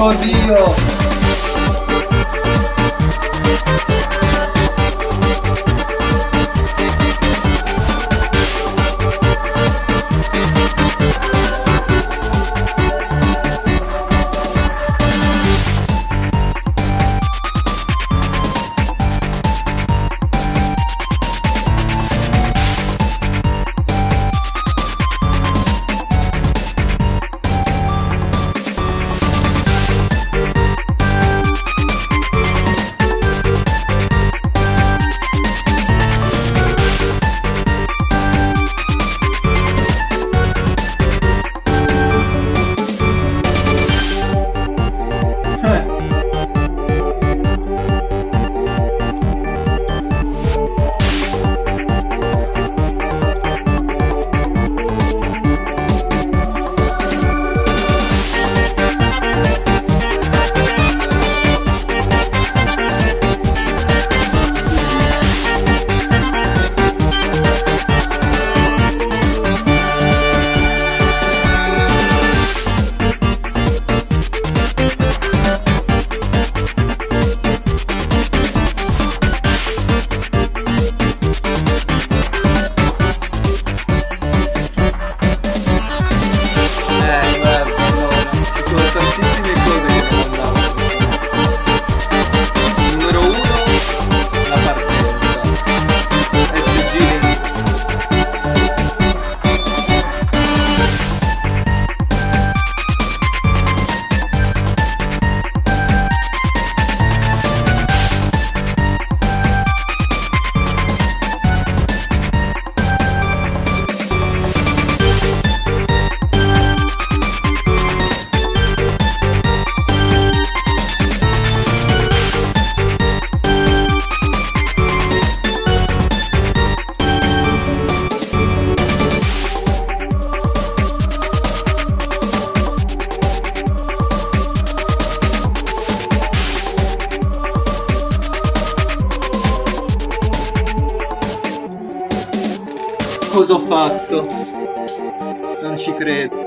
Oddio! Cosa ho fatto? Non ci credo.